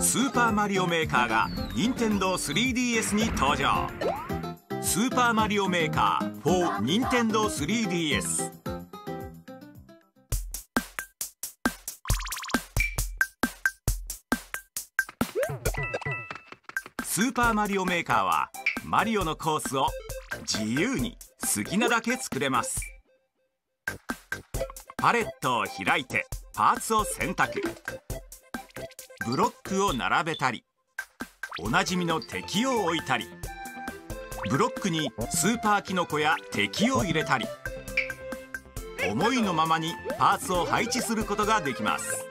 スーパーマリオメーカーが任天堂 3DS に登場。スーパーマリオメーカー for 任天堂 3DS スーパーマリオメーカーはマリオのコースを自由に好きなだけ作れます。パレットを開いてパーツを選択。ブロックを並べたりおなじみの敵を置いたりブロックにスーパーキノコや敵を入れたり思いのままにパーツを配置することができます。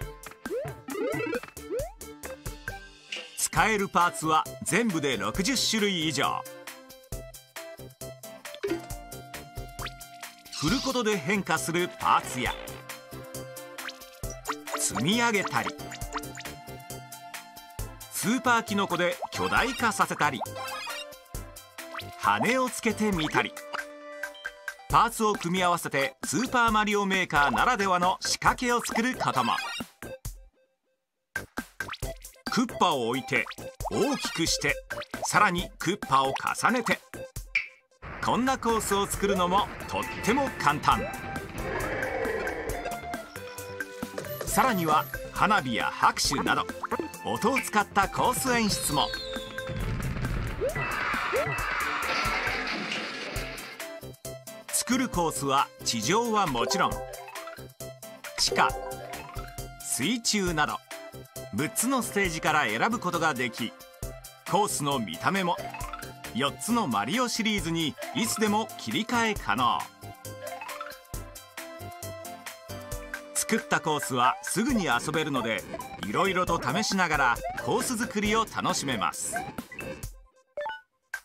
使えるパーツは全部で60種類以上。振ることで変化するパーツや積み上げたりスーパーキノコで巨大化させたり羽をつけてみたりパーツを組み合わせてスーパーマリオメーカーならではの仕掛けを作ることも。クッパを置いて大きくしてさらにクッパを重ねてこんなコースを作るのもとっても簡単。さらには花火や拍手など音を使ったコース演出も。作るコースは地上はもちろん地下水中など6つのステージから選ぶことができコースの見た目も4つのマリオシリーズにいつでも切り替え可能。作ったコースはすぐに遊べるのでいろいろと試しながらコース作りを楽しめます。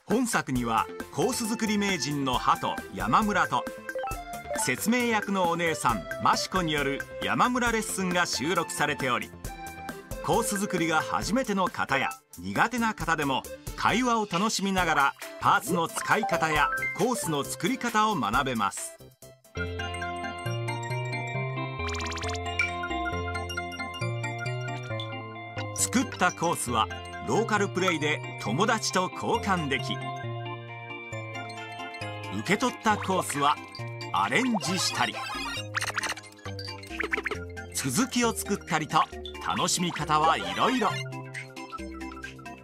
本作にはコース作り名人の鳩山村と説明役のお姉さんマシコによる山村レッスンが収録されておりコース作りが初めての方や苦手な方でも会話を楽しみながらパーツの使い方やコースの作り方を学べます。作ったコースはローカルプレイで友達と交換でき受け取ったコースはアレンジしたり続きを作ったりと楽しみ方はいろいろ。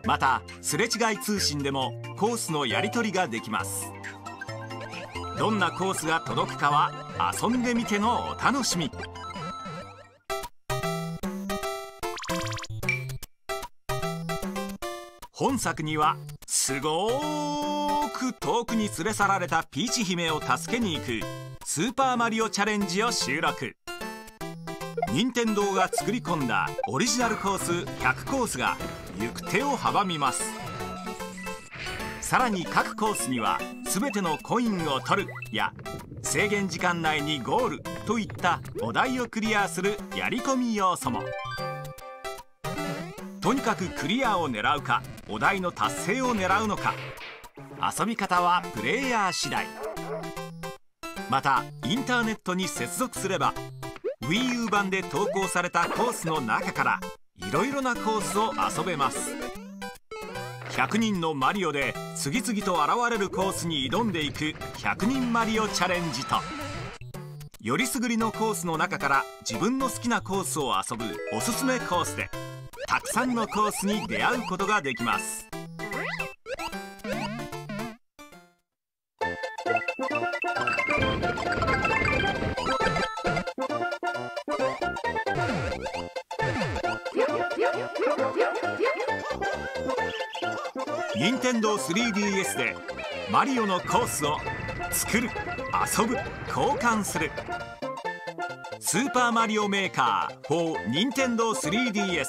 またすれ違い通信でもコースのやり取りができます。どんなコースが届くかは遊んでみてのお楽しみ。本作にはすごく遠くに連れ去られたピーチ姫を助けに行くスーパーマリオチャレンジを収録。任天堂が作り込んだオリジナルコース100コースが行く手を阻みます。さらに各コースには全てのコインを取るや制限時間内にゴールといったお題をクリアするやり込み要素も。とにかくクリアを狙うかお題の達成を狙うのか。遊び方はプレイヤー次第。またインターネットに接続すれば WiiU 版で投稿されたコースの中からいろいろなコースを遊べます。100人のマリオで次々と現れるコースに挑んでいく100人マリオチャレンジと。よりすぐりのコースの中から自分の好きなコースを遊ぶおすすめコースでたくさんのコースに出会うことができます。任天堂 3DS でマリオのコースを作る遊ぶ交換する。スーパーマリオメーカー for 任天堂 3DS